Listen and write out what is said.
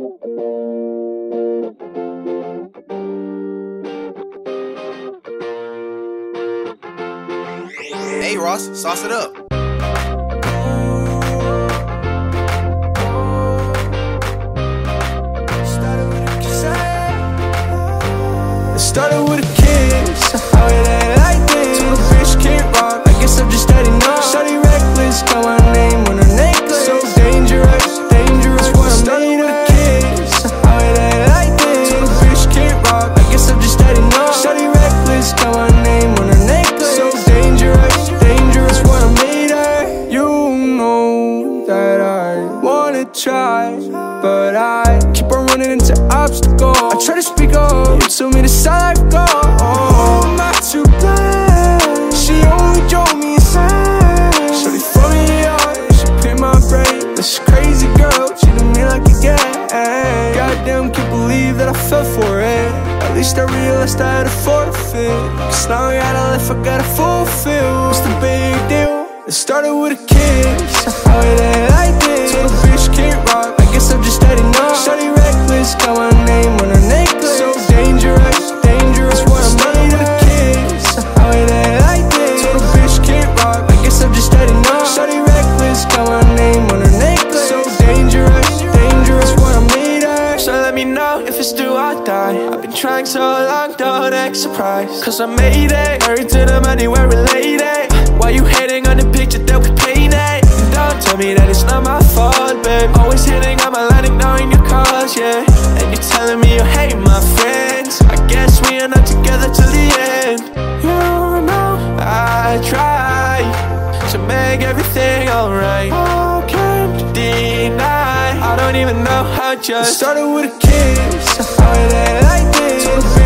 Hey Ross, sauce it up. Started with a kiss, how it wanna try, but I keep on running into obstacles. I try to speak up, you tell me to side go. Oh, I'm not too blind. She only drove me insane. Shorty throw me out, she paid my brain. This crazy girl treated me like a gang. Goddamn, can't believe that I fell for it. At least I realized I had a forfeit. Cause now I got a life I gotta fulfill. What's the big deal? It started with a kiss. Me know if it's do or die. I've been trying so long, don't act surprised. Cause I made it. Married to the money, we're related. Why you hating on the picture that we painted? Don't tell me that it's not my fault, babe. Always hitting on my line, ignoring your calls, yeah. And you're telling me you hate my friends. I guess we are not together till the end. You know I try to make everything alright. How can you deny? I don't even know how just started with a kiss. How it like this.